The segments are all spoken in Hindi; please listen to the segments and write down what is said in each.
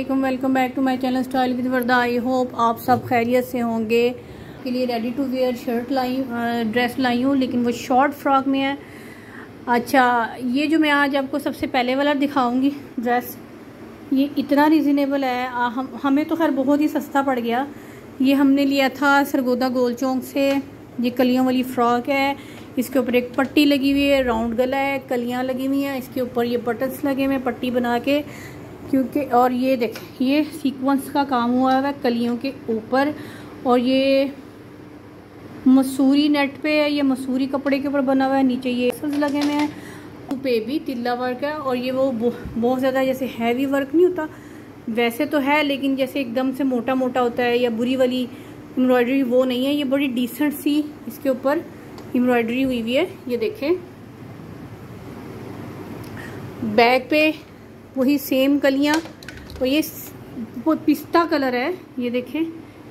वालेकुम welcome back to my channel style with Warda I hope आप सब खैरियत से होंगे। के लिए रेडी टू वेयर शर्ट लाई ड्रेस लाई हूँ लेकिन वो शॉर्ट फ्रॉक में है। अच्छा ये जो मैं आज आपको सबसे पहले वाला दिखाऊँगी ड्रेस ये इतना रिजनेबल है। आ, हम हमें तो खैर बहुत ही सस्ता पड़ गया। ये हमने लिया था सरगोदा गोल चौक से। ये कलियों वाली फ्रॉक है। इसके ऊपर एक पट्टी लगी हुई है राउंड गला है कलियाँ लगी हुई हैं। इसके ऊपर ये बटन्स लगे हुए हैं पट्टी बना के। क्योंकि, और ये देखें, ये सीक्वेंस का काम हुआ है कलियों के ऊपर, और ये मसूरी नेट पे है, ये मसूरी कपड़े के ऊपर बना हुआ है, नीचे ये लगे हुए हैं, पे भी तिल्ला वर्क है, और ये वो बहुत ज़्यादा जैसे हैवी वर्क नहीं होता, वैसे तो है, लेकिन जैसे एकदम से मोटा मोटा होता है, या बुरी वाली एम्ब्रॉयडरी वो नहीं है, ये बड़ी डिसेंट सी इसके ऊपर एम्ब्रॉयडरी हुई हुई है, ये देखें। बैक पे वही सेम कलियाँ। और ये वो पिस्ता कलर है, ये देखें।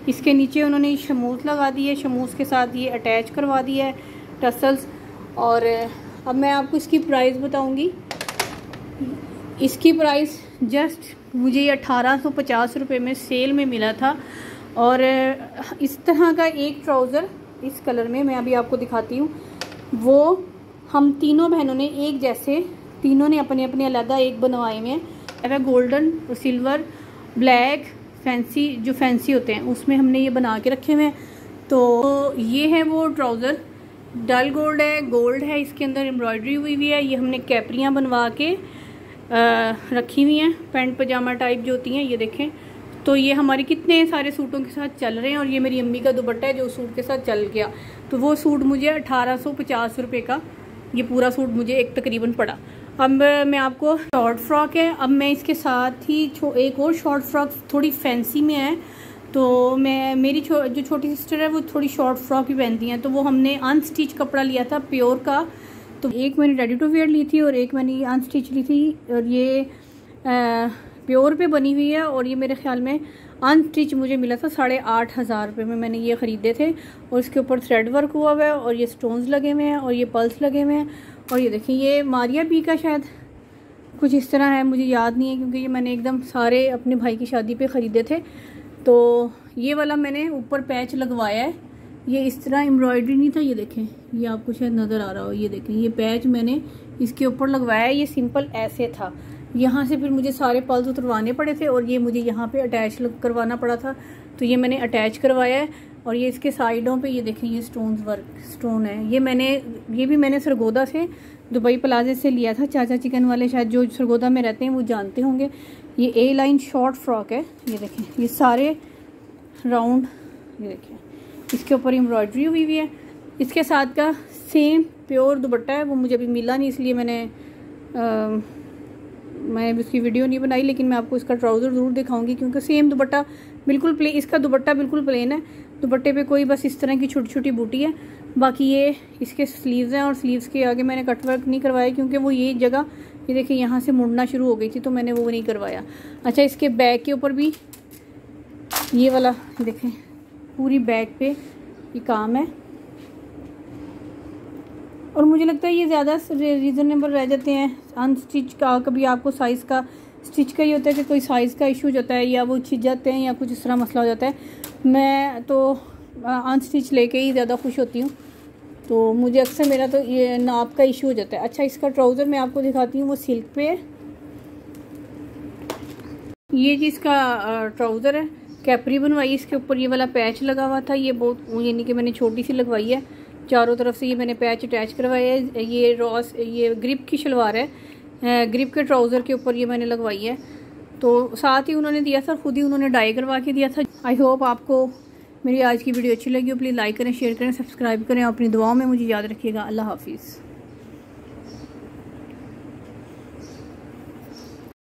इसके नीचे उन्होंने शमूस लगा दी है, शमूस के साथ ये अटैच करवा दिया है टसल्स। और, अब मैं आपको इसकी प्राइस बताऊँगी। इसकी प्राइस जस्ट मुझे ये अठारह सौ पचास रुपये में सेल में मिला था। और, इस तरह का एक ट्राउज़र इस कलर में मैं अभी आपको दिखाती हूँ। वो हम तीनों बहनों ने एक जैसे तीनों ने अपने अपने अलग एक बनवाए हुए हैं। गोल्डन सिल्वर ब्लैक फैंसी जो फैंसी होते हैं उसमें हमने ये बना के रखे हुए हैं। तो ये है वो ट्राउज़र डल गोल्ड है गोल्ड है इसके अंदर एम्ब्रॉयडरी हुई हुई है। ये हमने कैपरियाँ बनवा के आ, रखी हुई हैं। पैंट पजामा टाइप जो होती हैं ये देखें। तो ये हमारे कितने सारे सूटों के साथ चल रहे हैं और ये मेरी अम्मी का दुपट्टा है जो सूट के साथ चल गया। तो वो सूट मुझे अठारह सौ पचास रुपये का ये पूरा सूट मुझे एक तकरीबन पड़ा। अब मैं आपको शॉर्ट फ्रॉक है। अब मैं इसके साथ ही एक और शॉर्ट फ्रॉक थोड़ी फैंसी में है। तो मैं मेरी छो, जो छोटी सिस्टर है वो थोड़ी शॉर्ट फ्रॉक भी पहनती हैं। तो वो हमने अनस्टिच कपड़ा लिया था प्योर का। तो एक मैंने रेडी टू वेयर ली थी और एक मैंने अनस्टिच ली थी। और ये आ, प्योर पे बनी हुई है और ये मेरे ख्याल में अनस्टिच मुझे मिला था साढ़े आठ हज़ार रुपये में। मैंने ये ख़रीदे थे और इसके ऊपर थ्रेड वर्क हुआ हुआ है और ये स्टोन्स लगे हुए हैं और ये पल्स लगे हुए हैं। और ये देखिए, ये मारिया बी का शायद कुछ इस तरह है, मुझे याद नहीं है क्योंकि ये मैंने एकदम सारे अपने भाई की शादी पे ख़रीदे थे। तो ये वाला मैंने ऊपर पैच लगवाया है। ये इस तरह एम्ब्रॉयडरी नहीं था, ये देखें, ये आपको शायद नज़र आ रहा हो, ये देखें, ये पैच मैंने इसके ऊपर लगवाया है, ये सिंपल ऐसे था। यहाँ से फिर मुझे सारे पल्स उतरवाने पड़े थे और ये मुझे यहाँ पे अटैच करवाना पड़ा था। तो ये मैंने अटैच करवाया है और ये इसके साइडों पे ये देखें ये स्टोन वर्क स्टोन है। ये मैंने ये भी मैंने सरगोदा से दुबई प्लाजे से लिया था। चाचा चिकन वाले शायद जो सरगोदा में रहते हैं वो जानते होंगे। ये ए लाइन शॉर्ट फ्रॉक है। ये देखें ये सारे राउंड ये देखें इसके ऊपर एम्ब्रॉयड्री हुई हुई है। इसके साथ का सेम प्योर दुपट्टा है वो मुझे अभी मिला नहीं इसलिए मैंने आ, मैं उसकी वीडियो नहीं बनाई, लेकिन मैं आपको इसका ट्राउज़र ज़रूर दिखाऊँगी, क्योंकि सेम दुपट्टा बिल्कुल प्ले, इसका दुपट्टा बिल्कुल प्लेन है। दुपट्टे पे कोई बस इस तरह की छोटी छोटी बूटी है। बाकी ये इसके स्लीव्स हैं और स्लीव्स के आगे मैंने कट वर्क नहीं करवाया, क्योंकि वो ये जगह, ये देखिए यहाँ से मुड़ना शुरू हो गई थी तो मैंने वो नहीं करवाया। अच्छा इसके बैग के ऊपर भी ये वाला देखें, पूरी बैग पे ये काम है। और मुझे लगता है ये ज़्यादा रीज़नेबल रह जाते हैं। अनस्टिच का, कभी आपको साइज़ का स्टिच का ही होता है कि कोई साइज़ का इशू होता है या वो छिज जाते हैं या कुछ इस तरह मसला हो जाता है। मैं तो अनस्टिच लेके ही ज़्यादा खुश होती हूँ। तो मुझे अक्सर मेरा तो ये नाप का इशू हो जाता है। अच्छा इसका ट्राउज़र मैं आपको दिखाती हूँ, वो सिल्क पे है। ये जी इसका ट्राउज़र है। कैपरी बनवाई, इसके ऊपर ये वाला पैच लगा हुआ था। ये बहुत, यानी कि मैंने छोटी सी लगवाई है। चारों तरफ़ से ये मैंने पैच अटैच करवाया है। ये रॉस, ये ग्रिप की शलवार है। ग्रिप के ट्राउज़र के ऊपर ये मैंने लगवाई है। तो साथ ही उन्होंने दिया था, खुद ही उन्होंने डाई करवा के दिया था। आई होप आपको मेरी आज की वीडियो अच्छी लगी हो। प्लीज़ लाइक करें शेयर करें सब्सक्राइब करें। अपनी दुआओं में मुझे याद रखिएगा। अल्लाह हाफिज़।